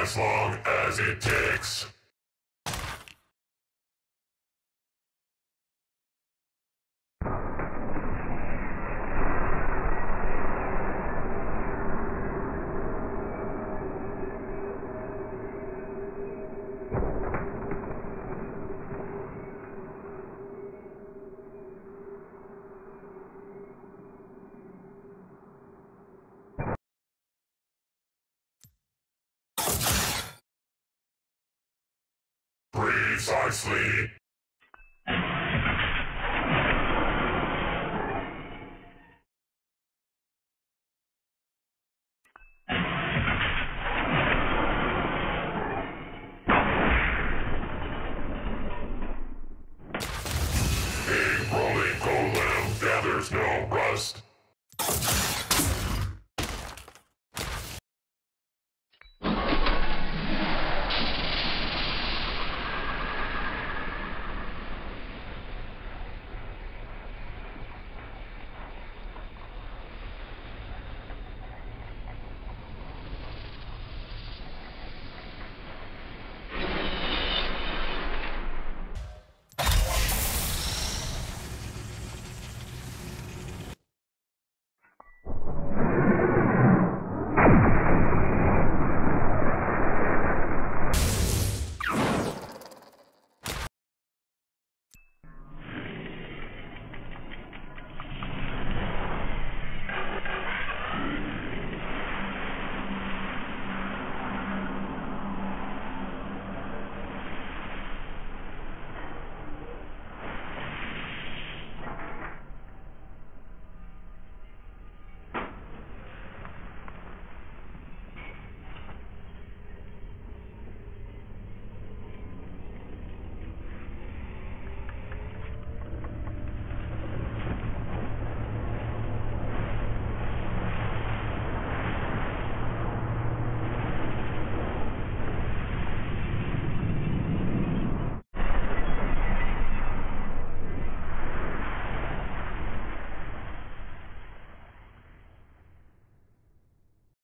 as long as it takes. Precisely.